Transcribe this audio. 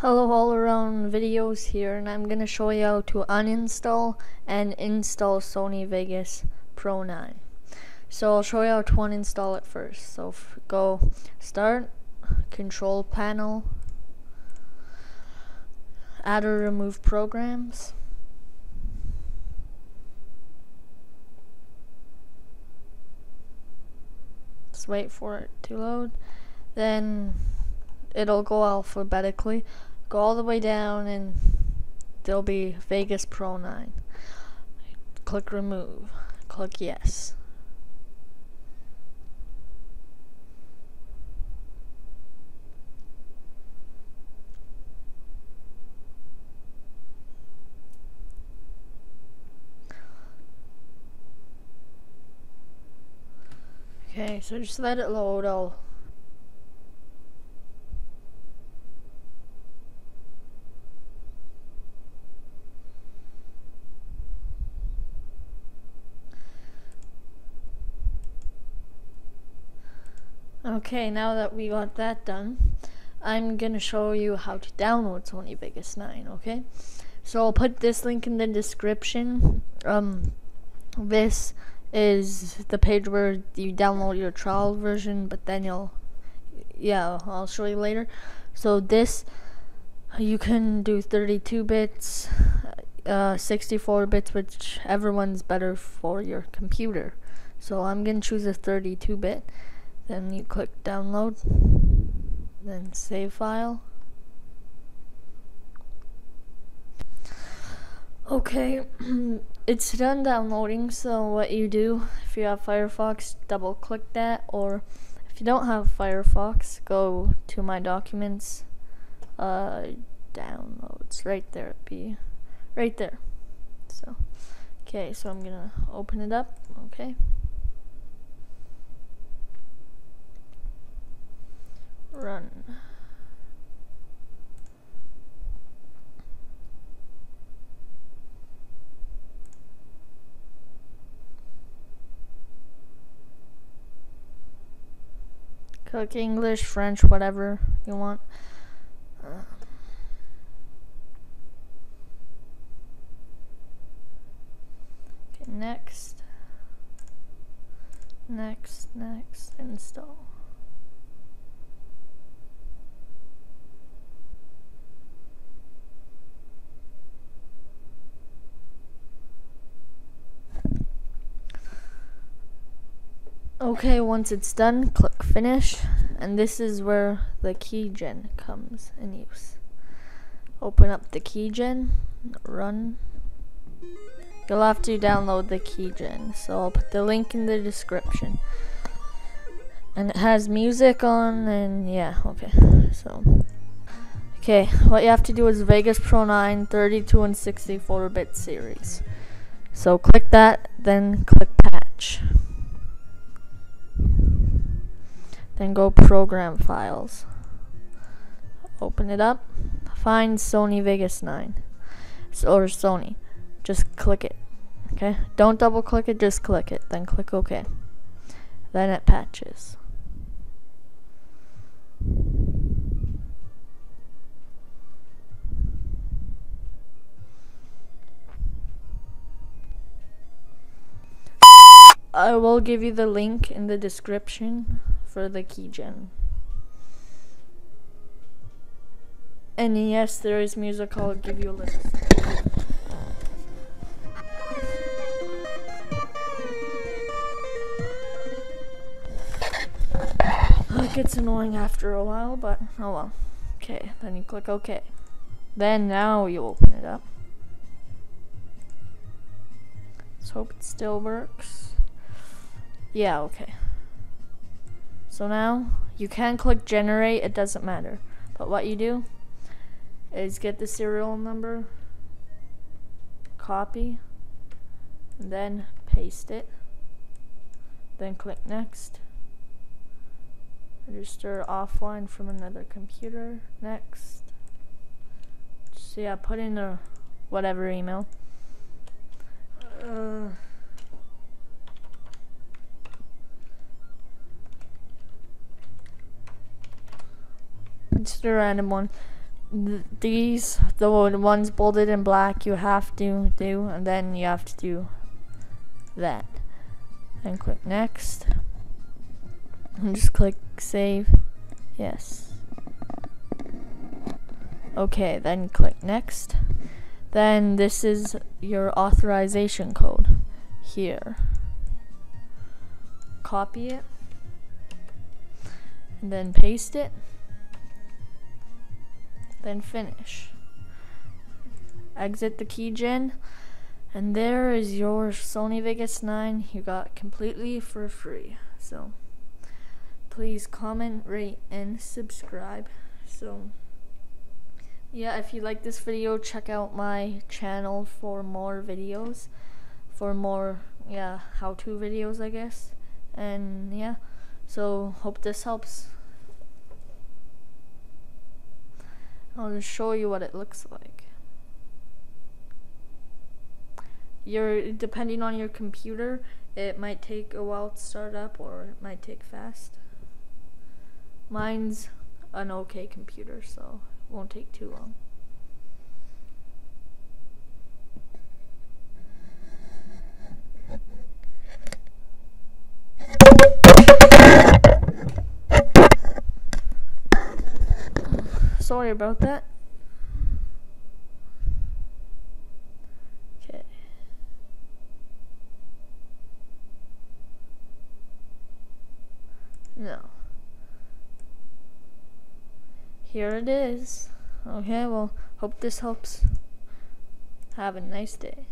Hello all around videos here and I'm gonna show you how to uninstall and install Sony Vegas Pro 9 so I'll show you how to uninstall it first. So go start control panel add or remove programs. Just wait for it to load. Then it'll go alphabetically go all the way down and there'll be Vegas Pro 9 click remove. Click yes. Okay, so just let it load. I'll Okay, now that we got that done, I'm gonna show you how to download Sony Vegas 9, okay? So I'll put this link in the description. Um, this is the page where you download your trial version, but then you'll, yeah, I'll show you later. So this, you can do 32 bits, uh, 64 bits, which everyone's better for your computer. So I'm gonna choose a 32 bit. Then you click download, then save file. Okay, it's done downloading, so what you do, if you have Firefox, double click that, or if you don't have Firefox, go to my documents, uh, downloads, right there, be right there. So, okay, so I'm gonna open it up, okay. Cook English, French, whatever you want. Okay, next. Next, next, install. Okay, once it's done, click finish, and this is where the keygen comes in use. Open up the keygen, run. You'll have to download the keygen, so I'll put the link in the description. And it has music on, and yeah, okay, so. Okay, what you have to do is Vegas Pro 9, 32 and 64 bit series. So click that, then click patch. Then go program files. Open it up. Find Sony Vegas 9. So, or Sony. Just click it. Okay? Don't double click it, just click it. Then click OK. Then it patches. I will give you the link in the description for the keygen. And yes, there is music. I'll give you a list. It gets annoying after a while, but oh well. Okay, then you click OK. Then now you open it up. Let's hope it still works. Yeah, okay. So now you can click generate, it doesn't matter. But what you do is get the serial number, copy, and then paste it. Then click next. Register offline from another computer. Next. So yeah, put in a whatever email. It's a random one. th- these the ones bolded in black you have to do and then you have to do that. And click next. And just click save. Yes. Okay then click next. Then this is your authorization code here. Copy it. And then paste it then finish. Exit the keygen and there is your Sony Vegas 9 you got completely for free. So please comment rate and subscribe. So yeah if you like this video check out my channel for more videos for more yeah how-to videos I guess. And yeah so hope this helps I'll just show you what it looks like your depending on your computer it might take a while to start up or it might take fast mine's an okay computer so it won't take too long. Sorry about that. Okay. No here it is. Okay, well, hope this helps. Have a nice day.